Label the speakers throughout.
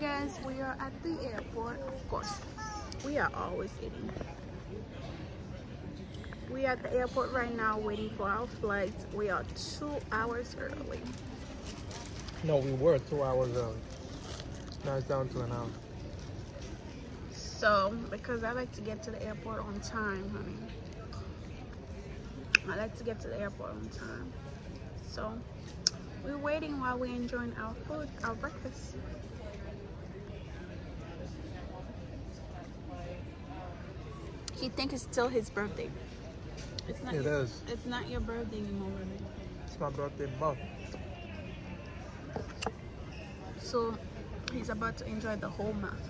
Speaker 1: guys we are at the airport of course. We are always eating we are at the airport right now waiting for our flight we are two hours early.
Speaker 2: No, we were two hours early. Now it's down to an hour.
Speaker 1: so because i like to get to the airport on time honey. I like to get to the airport on time. So we're waiting while we're enjoying our food our breakfast he think it's still his birthday it's not
Speaker 2: It
Speaker 1: your,
Speaker 2: is.
Speaker 1: it's not your birthday anymore baby.
Speaker 2: It's my birthday month.
Speaker 1: So he's about to enjoy the whole month.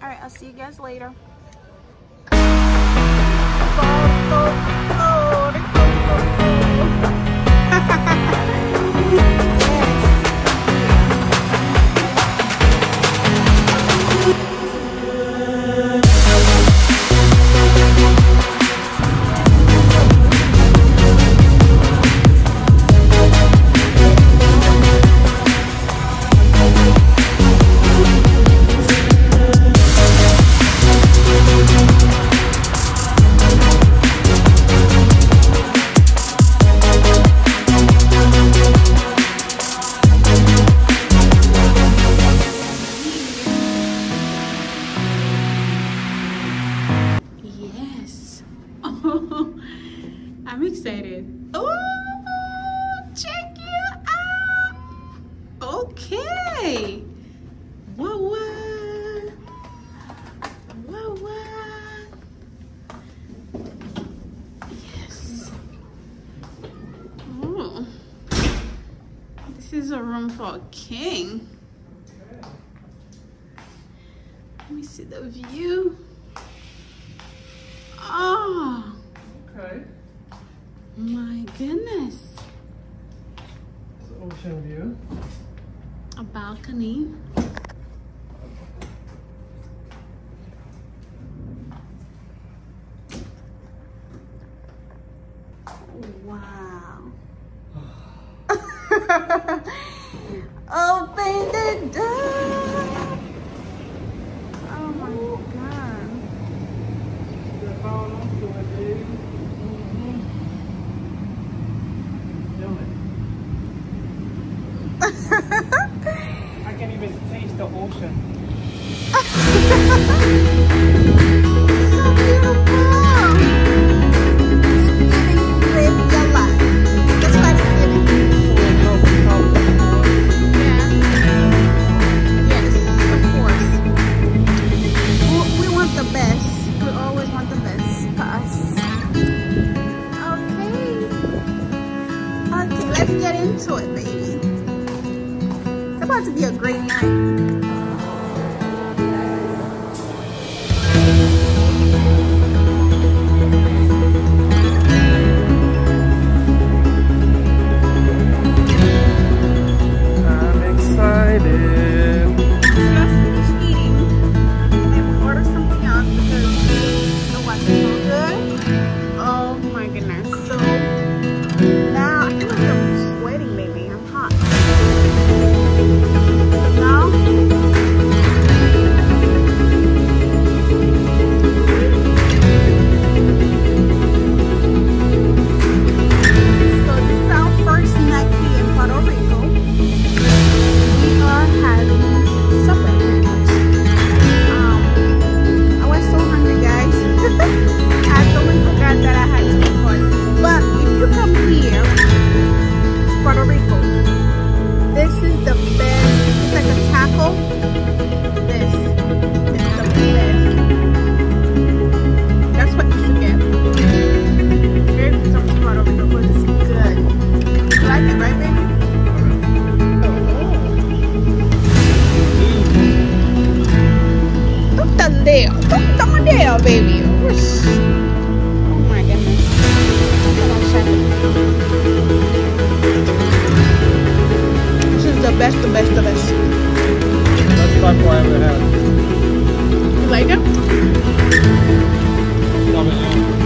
Speaker 1: All right, I'll see you guys later. Yes. I'm goodness.
Speaker 2: It's ocean view.
Speaker 1: A balcony. Wow. Open the door. Oh my god.
Speaker 2: I can even taste the ocean.
Speaker 1: So beautiful. It's giving live your life. That's what it's giving. Yeah. Yes, of course. We- We want the best. We always want the best for us. Okay. Okay, let's get into it, baby. About to be a great night. Love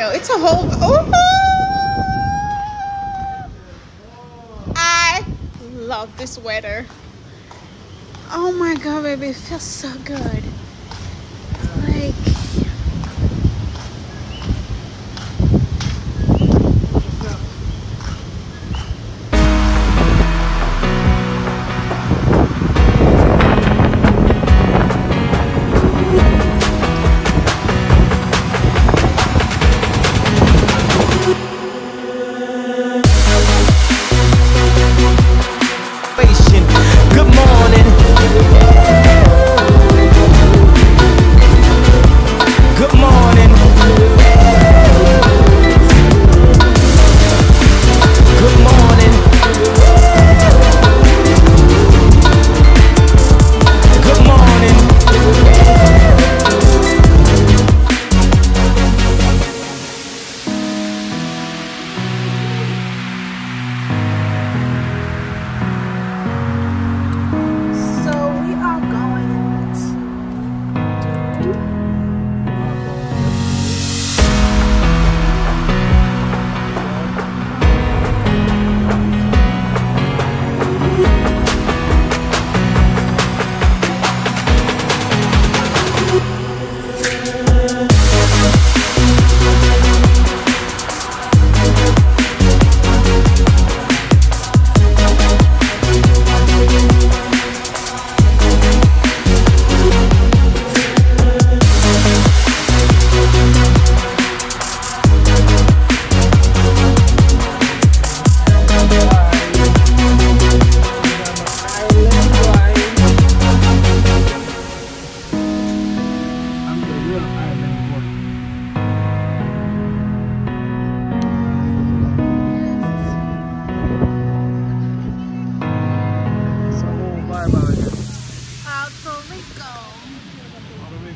Speaker 1: Yo, it's a whole. Oh!
Speaker 2: I love
Speaker 1: this weather. Oh my god, baby, it feels so good. Like.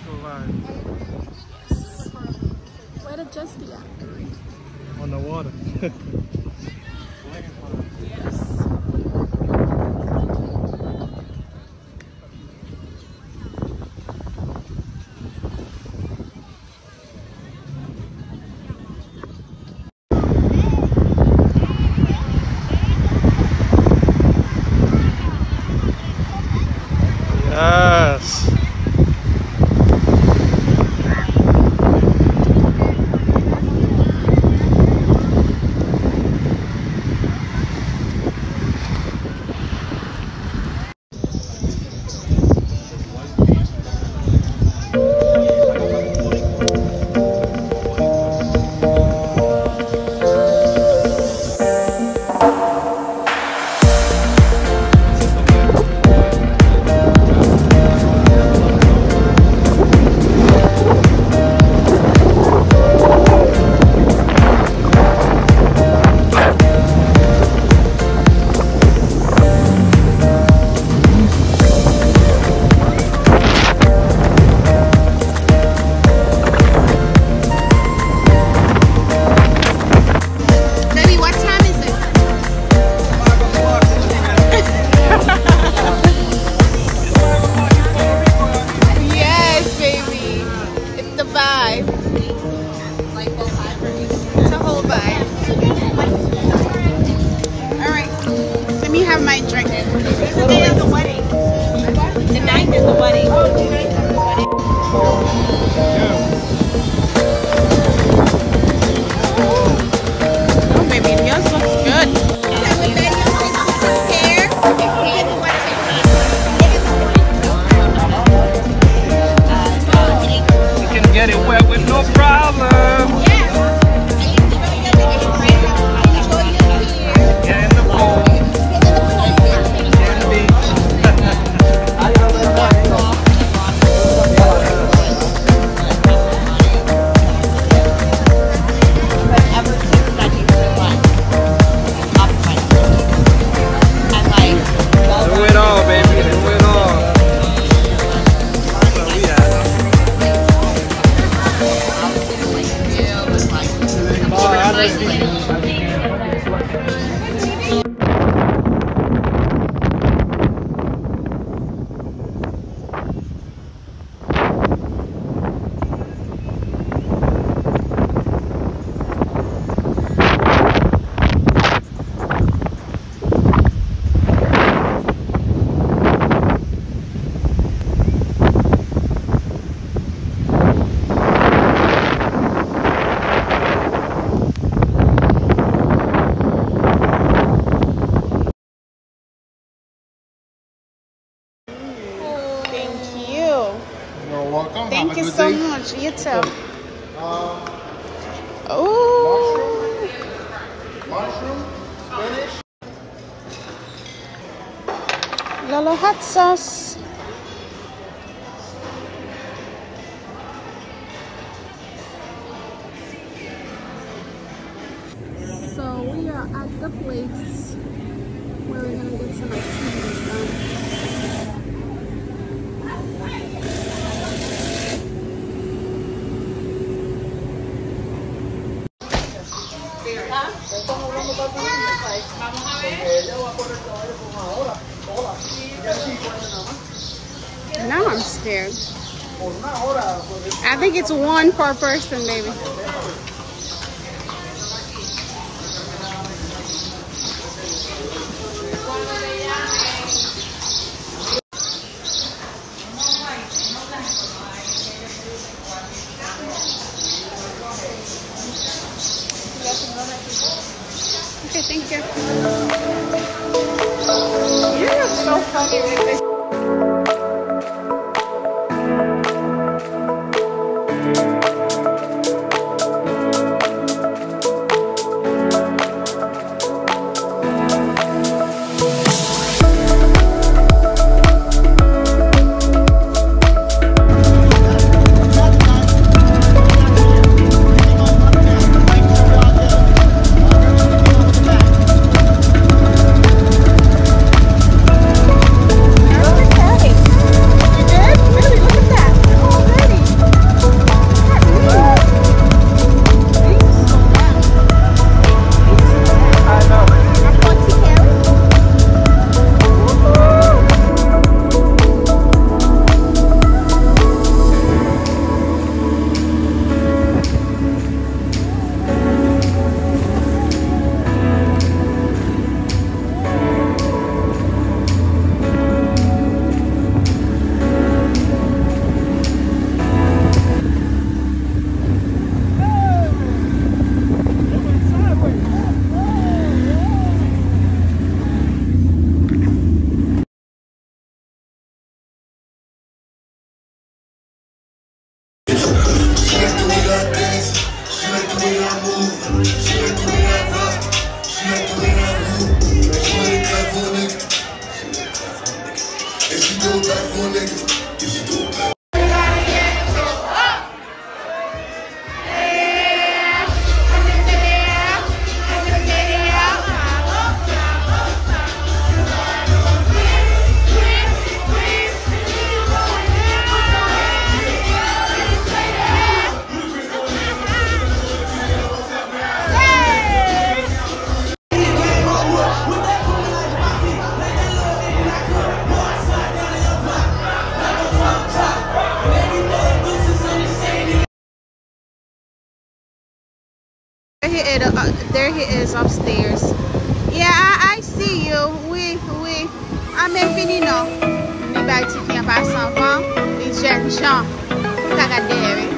Speaker 2: Yes.
Speaker 1: Where did Jess be?
Speaker 2: On the water.
Speaker 1: much? You too.
Speaker 2: Um,
Speaker 1: Oh.
Speaker 2: mushroom, spinach.
Speaker 1: Lolo hot sauce. So we are at the place where we're gonna get some activities done. Now I'm scared. I think it's one per person, baby. Thank you. You look so funny There there he is upstairs. Yeah, I, I see you. Oui, oui. An fini nou. Ni bay ti ki an pa san pan. Ni jen jan. Kaka deri.